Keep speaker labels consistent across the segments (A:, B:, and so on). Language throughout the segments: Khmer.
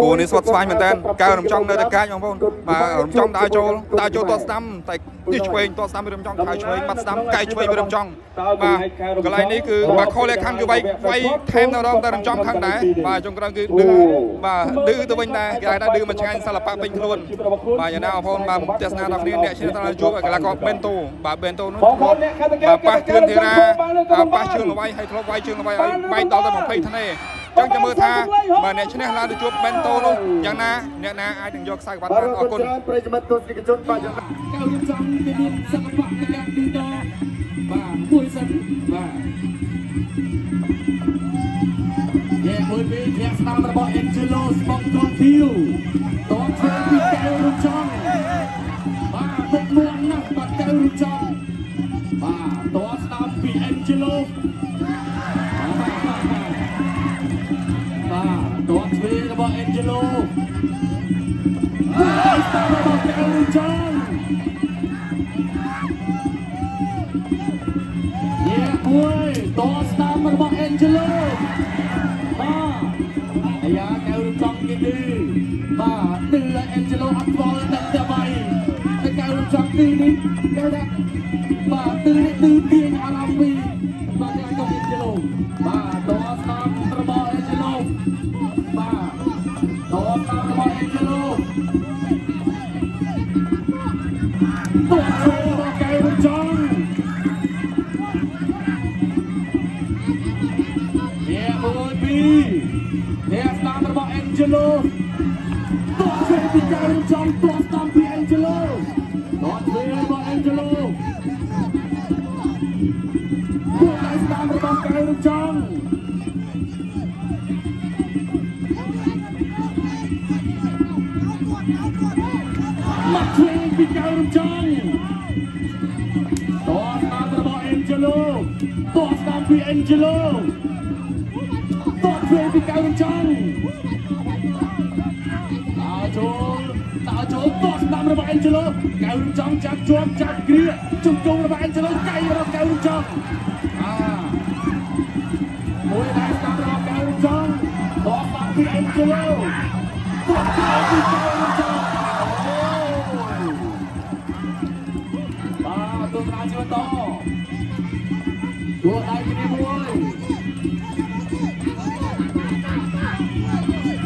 A: គូនេះស្វាត់ស្វាញមែនតើកៅរំចង់នៅតែកាចបងប្អូនបាទរំចង់ដើរចូលដើរចូលតស្ដាំតែនេះឆ្វេងតស្ដាំរំចង់ខៅឆ្វេងបាត់ស្ដាំកែឆ្វេងរំចង់បាទកន្លែងនេះគឺបាទខូលខាងគឺវាយវាយថែមនៅរងតែរំចង់ខាងដែរបាទចុងក្រោយគឺឌឺបាទឌឺទៅវិញដែរគេហៅថាឌឺមួយឆ្ងាញ់សិល្បៈពេញខ្លួនបាទយ៉ាងណាបងប្អូនបាទទស្សនាដល់គ្នាអ្នកឈ្នះតាមជួបកីឡាករបេនតូបាទបេនតូនោះបាទប៉ះគឿនធីរ៉ាប៉ះជើងលវាយហើយធ្លាប់វាយជើងលវាយឲ្យបែកដល់ទៅ20ធ្នេ ចឹងចាំមើលថាបើអ្នកឈ្នះឡើងទៅជួបបេនតូនោះយ៉ាងណាអ្នកណាអាចនឹងយកខ្សែក្បាត់បានអរគុណ
B: ប្រិយមិត្តទស្សនិកជនបាទយ៉ាងណា
C: កៅរៀបចំទៅមានសិល្បៈនៃការឌីតបាទមួយសិនបាទយេមួយពីធាក់ស្ដាំរបស់ Angelo ស្បង់កនធីវតនធ្វើពីកៅរៀបចំបាទទឹកនួនណាស់បាទកៅរៀបចំបាទតស្ដាំពី Angelo បាទ តធ្វើរបស់ Angelo បាទស្ដាំរបស់កៅរៀបចំយេមួយតស្ដាំរបស់ Angelo បាទអាយ៉ាកៅរៀបចំគេឌឺបាទឌឺ Angelo អត់ស្គាល់តែតែបៃតែកៅរៀបចំឌឺនេះគេថាបាទឌឺនេះឌឺទាញអារម្មណ៍ពីបាទកៅរៀបចំ Angelo បាទ យេមួយពីរនេះស្ដាំរបស់ Angelo តោះចូលពីកៅរៀបចំតោះស្ដាំពី Angelo តោះធ្វើរបស់ Angelo ពួកដៃស្ដាំរបស់កៅរៀបចំមកធ្វើពីកៅរៀបចំតោះស្ដាំរបស់ Angelo តោះស្ដាំពី Angelo តោះធ្វើពី កៅរៀបចំដើរចូលដើរចូលតោះស្ដាំរបស់ Angelo កៅរៀបចំចាប់ជាប់ចាប់គ្រាជុំជុំរបស់ Angelo កៃរបស់កៅរៀបចំអាមួយដៃស្ដាំរបស់កៅរៀបចំតោះស្ដាំពី Angelo តោះធ្វើពីកៅរៀបចំបាទទស្សនាជីវិតតទួដៃគ្នាមួយ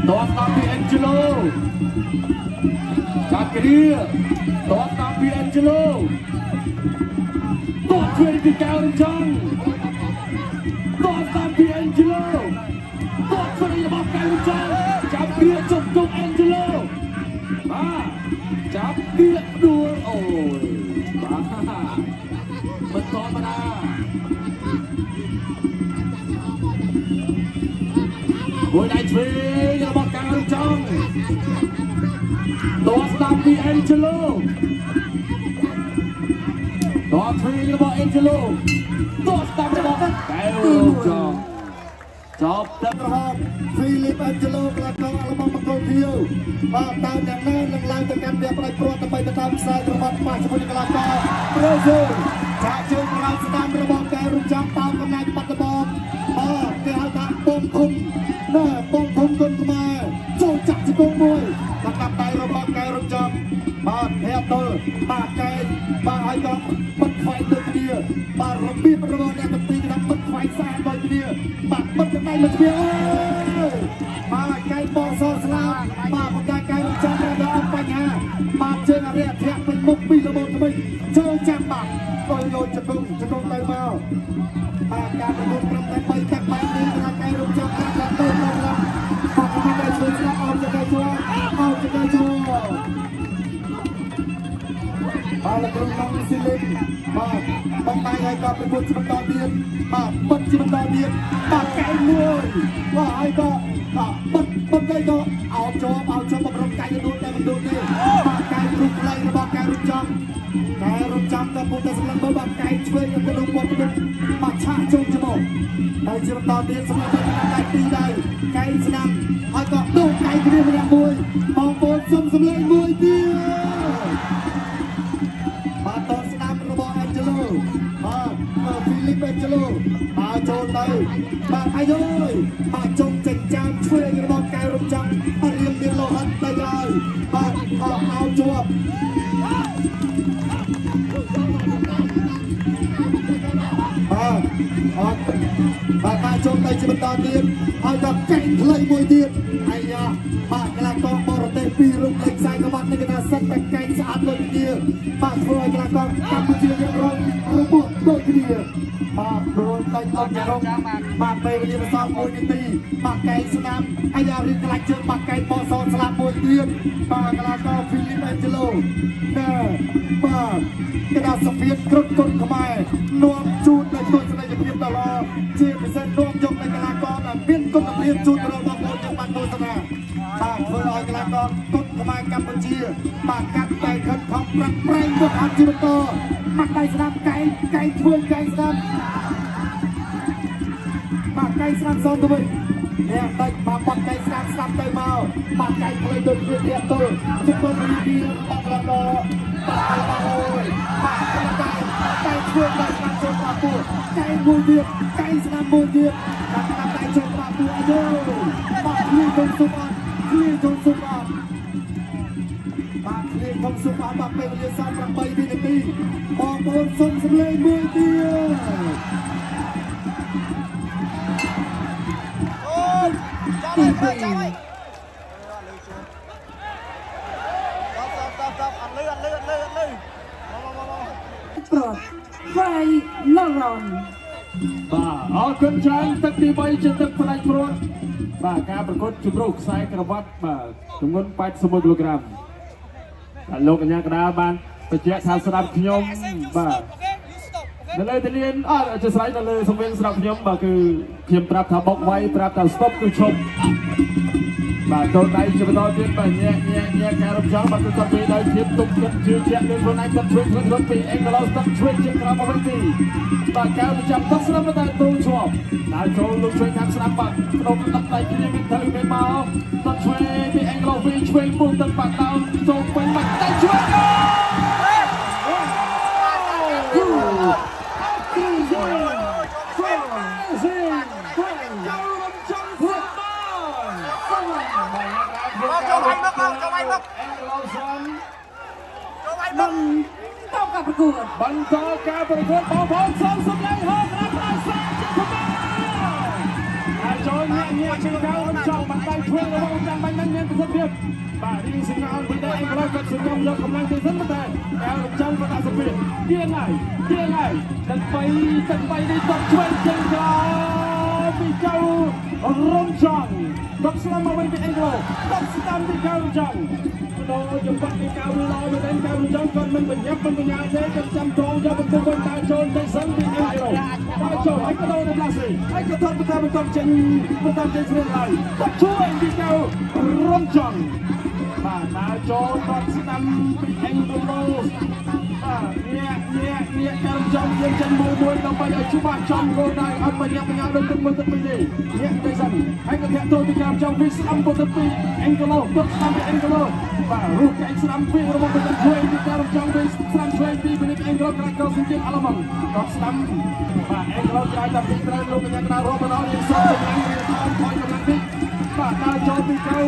C: តោះស្ដាំពី Angelo ចាប់គ្រាតោះស្ដាំពី Angelo តោះធ្វើពីកៅរៀបចំតោះស្ដាំពី Angelo តោះធ្វើរបស់កៅរៀបចំចាប់គ្រាជុំជុំ Angelo បាទចាប់គ្រាដួលអូយបាទមិនធម្មតាមួយដៃឆ្វេងរបស់កៅរៀបចំ តោះស្ដាំពី Angelo តោះឆ្វេងរបស់ Angelo តោះស្ដាំរបស់កៅរៀបចំចប់ទឹក
B: ក្រហមហ្វីលីបអេនជេឡូក្លាកងអាល្លឺម៉ង់បង្គោលធាវបាទតើយ៉ាងណានឹងឡើងទៅកាន់វគ្គផ្ដាច់ព្រាត់ដើម្បីទៅតាមខ្សែក្រហមខ្មាស់ជាមួយនឹងកីឡាករប្រេស៊ូចាក់ជើងក្រោយស្ដាំរបស់កែរំចាំតាមកំណាច់បាត់ដំបងបាទគេហៅថាពងធំណែពងធំគុនខ្មែរចូលចាក់ជង្គង់មួយ បាទកែបាទហើយក៏បិទខ្វែងដូចគ្នាបាទរបៀបរបស់អ្នកទាំងពីរគឺថាបិទខ្វែងខ្សែដូចគ្នាបាទបិទកណ្ដៃមកគ្នាអើយបាទកែបងសស្លាប់បាទបង្កាយកែរំចាំតែដល់បញ្ហាបាទជើងអរិយធៈពេញមុខពីរបបថ្មីជើងចាំបាទក៏យកជង្គង់ជង្គង់ទៅមកបាទការប្រកួតត្រឹមតែ3កាក់បែ បាទលោកក្រុមលោកស៊ីលីនបាទបំបីហើយក៏ប្រកួតជាបន្តទៀតបាទពិតជាបន្តទៀតបាទកែមួយបាទហើយក៏បាទពិតពិតហើយក៏អោបជាប់អោបជាប់បំរុងកាយដូចតែមិនដូចទេបាទកែរូបផ្លេងរបស់កែរូបចំកែរូបចំទៅពុទ្ធសម្លឹងមើលបាទកែឆ្វេងទៅក្នុងវត្តពិតបាទឆាកជុំច្មោះហើយជាបន្តទៀតសម្រាប់ដៃពីរដៃកែស្ដាំហើយក៏ដូរកែគ្នាម្នាក់មួយបងប្អូនសុំសម្លេងមួយ បាទអត់បាទការចូលទៅជាបន្តទៀតហើយដល់កែងខ្លីមួយទៀតអាយ៉ាបាទកីឡាករបរទេសពីររូបលេខខ្សែក្បាត់នេះគេថាសិតតែកែងស្អាតដូចគ្នាបាទធ្វើឲ្យកីឡាករ ព្រោះតែអត់រងបាទពេលវេលាបន្សល់1នាទីបាទកែងស្ដាំអាយ៉ារៀបក្លាច់ជើងបាទកែងបោះសស្លាប់មួយទៀតបាទកីឡាករហ្វីលីបអេនជេឡូណែបាទគេថាសភាគ្រប់គុណខ្មែរនាំជូននៅទស្សនីយភាពដ៏ល្អជាពិសេសនាំយកនៅកីឡាករដែលមានគុណភាពជូនទៅដល់បងប្អូនយើងបានទស្សនាបាទធ្វើឲ្យកីឡាករគុណខ្មែរកម្ពុជាបាទកាត់តែខិតខំប្រឹងប្រែងទៅអត់ជីវិតតមកដៃស្ដាប់កែងកែងធ្វើកែងស្ដាប់បាទ កែងស្ដាប់សំទៅវិញអ្នកដេចបាទបាត់កែងស្ដាប់ស្ដាប់ទៅមកបាទកែងផ្លេចដូចជាទៀតទៅជិះទៅពីពីបាត់រដបាទបាទអូយបាទកែងកែងធ្វើកែងស្ដាប់ចូលមកពួរកែងមួយទៀតកែងស្ដាប់មួយទៀតបាទស្ដាប់កែងចូលមកពួរអាយុបាទគ្លីទៅសុំអត់គ្លីទៅសុំអត់បាទលេខក្នុងសុខបាទពេលវេលា38វិនាទីបងប្អូនសុំសម្លេងមួយទៀត ទីពីរ
D: ប្រុស Fry Laron
E: បាទអរគុណច្រើនទឹកទី3ជាទឹកផ្នែកព្រួតបាទការប្រកួតជម្រុះខ្សែក្រវ៉ាត់បាទទម្ងន់81គីឡូក្រាមបាទលោកកញ្ញាកដាលបានបញ្ជាក់ថាស្ដាប់ខ្ញុំបាទ នៅលើទីលានអត់អធិស្ឋាននៅលើសំវៀងស្ដាប់ខ្ញុំបាទគឺខ្ញុំប្រាប់ថាបុកវាយប្រាប់ថា stop គឺឈប់បាទតូនដៃជាបន្តទៀតបាទញាក់ញាក់ញាក់ការរំចង់បាទគឺគាត់ពីដោយភាពទុកចិត្តជឿជាក់លើខ្លួនឯងគាត់ជួយខ្លួនរត់ពីអេងក្លោស្ទឹកជួយជាក្រោមមកវិញទីបាទកៅប្រចាំទឹកស្រាប់តែទូជាប់ដើរចូលលោកជួយខាងស្ដាប់បាទក្នុងទឹកដៃគ្នាមានទៅមានមកគាត់ជួយពីអេងក្លោវិញជួយពុះទឹកបាក់ដោនចូលពេញបាក់ដៃជួយ
D: និងតបกับប្រកួត
E: បន្តការប្រកួតបងប្អូនសូមសម្លេងហោក្រាបផ្លាយសាជាខ្មែរហើយចូលញាក់ញាក់ជាកៅចង់បាត់ដៃធ្វើរបស់ចាំបាញ់មិនមានប្រសិទ្ធភាពបាទរីសិង្ហអនវិញដែរអេងក្លោគាត់សង្កមយកកម្លាំងទៅសិនតែកៅរំចាំគាត់ដាក់សម្ពាធទៀងហើយទៀងហើយទឹកបីទឹកបីនេះតបឆ្វេងចេញក្រោយពីកៅ រំចាំតបស្លាមមកវិញពីអេងក្លោតបស្ដាំពីកៅរំចាំដល់ចំបាក់ពីកៅឡោទៅដល់កៅរំចាំគាត់មិនបញ្ញាប់មិនបញ្ញាទេគាត់ចាំត្រង់យកបន្ទុកវិញដើរចូលទៅសិនពីអេងក្លោដើរចូលហើយក៏ដល់នៅផ្លាស៊ីហើយក៏ថតបន្តបន្តចេញបន្តចេញស្រីហើយគាត់ជួយពីកៅរំចាំបាទដើរចូលគាត់ស្ដាំពីអេងក្លោ បាទញាក់ញាក់ញាក់កៅរំចាំយើងចេញមួយមួយដើម្បីឲ្យច្បាស់ចំគោលដៅអត់បញ្ញាប់បញ្ញាដូចទឹកមើលទឹកពីទេញាក់ទៅសិនហើយក៏ធាក់ចូលពីកៅរំចាំវិញស្ដាំពុទ្ធពីអេងក្លោគាត់ស្ដាំពីអេងក្លោបាទរស់កែងស្ដាំពីរបស់ទៅជួយពីកៅរំចាំវិញស្ដាំជួយពីពីអេងក្លោក្រៅកោសញ្ជាតិអឡម៉ង់គាត់ស្ដាំបាទអេងក្លោក្រៅតែពីត្រូវលោកកញ្ញាកណ្ដាលរាប់បណ្ដោយើងសូមកម្លាំងរៀបចំថយកម្លាំងតិចបាទដើរចូលពីកៅ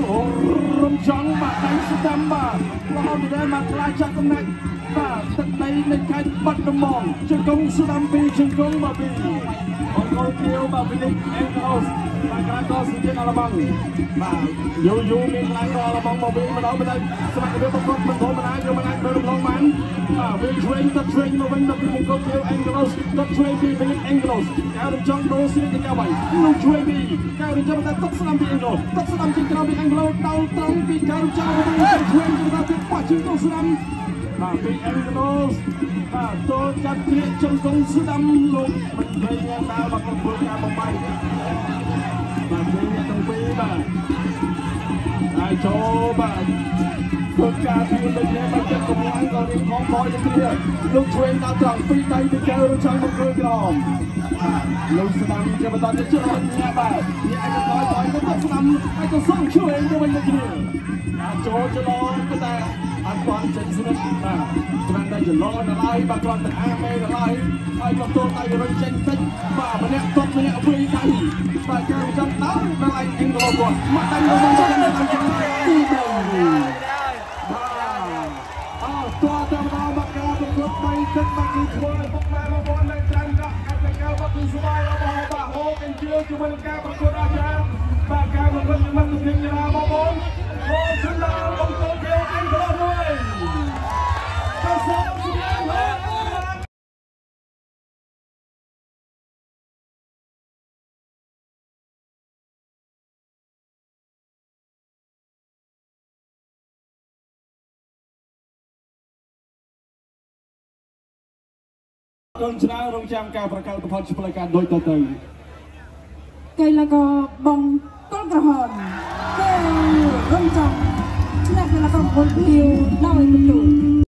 E: រំចង់បាទដៃស្ដាំបាទរហូតដល់មកខ្លាចចាក់កំណាច់ បាទទឹកដីនៃខេត្តបាត់ដំបងជង្គង់ស្ដាំពីជង្គង់មកពីអរគុណគៀវបាទវិនិចអេងក្លោបាទក្រៅកោសញ្ជាតិអឡម៉ង់បាទយូរយូរមានក្រៅកោអឡម៉ង់មកវិញម្ដងម្ដងសមត្ថភាពប្រកបមិនធម្មតាយកមិនអាចមើលរំលងបានបាទវាឆ្វេងទឹកឆ្វេងមកវិញដល់ពីមង្គលគៀវអេងក្លោទឹកឆ្វេងពីវិនិចអេងក្លោកៅរំចង់ដូរស្រីទៅកៅវិញនោះឆ្វេងពីកៅរំចង់តែទឹកស្ដាំពីអេងក្លោទឹកស្ដាំជាក្រៅពីអេងក្លោដល់ត្រង់ពីកៅរំចង់វិញឆ្វេងទៅដល់ពីបោះជើងទៅស្ដាំ បាទពីអេងក្លោបាទចូលចាត់គ្រាកជង្គង់ស្ដាំលោកមិនព្រៃអ្នកដើរមកកំពុងការបំបីបាទពីអ្នកទាំងពីរបាទហើយចូលបាទធ្វើការពីដូចនេះមកចិត្តកម្លាំងក៏រៀបផងផងទៅគ្នាលោកឆ្វេងដល់ត្រង់ពីដៃទៅកែវរចង់មកលើក្រមបាទលោកស្ដាំជាបន្តទៅជិះអត់ញ៉ាបាទញ៉ាក៏ដល់ដល់ទៅស្ដាំហើយក៏សុំឆ្វេងទៅវិញទៅគ្នាការចូលចលោក៏តែ អត់ទាន់ចេញស្និទ្ធបាទច្រើនតែច្រឡំដល់ហើយបាទគ្រាន់តែអាមេដល់ហើយហើយក៏ទោះតែរុញចេញតិចបាទម្នាក់ទុកម្នាក់វិញទៅបាទចាំចាំដល់ដល់ឯងអីរបស់គាត់មកដៃរបស់គាត់ទៅទី3បាទអត់ទាន់តែម្ដងមកការប្រកប3ទឹកមកនេះធ្វើឲ្យពុកម៉ែបងប្អូននៅត្រង់រកអត្តកម្មរបស់គឺស្វាយរបស់បាទហូបអញ្ជើញជាមួយនឹងការប្រកួតអស្ចារ្យបាទការប្រកួតជាមួយនឹងនាងរាបងប្អូនអូសិនដល់បងប្អូន ក្លោមួយក៏សូមជម្រាបហើយកូនឆ្នើរងចាំការប្រកាសលទ្ធផលជាផ្លូវការដូចតទៅ
D: កីឡាករបងកុលក្រហមគេរំចង់ឈ្នះកីឡាករពលភៀវដោយបន្ទូ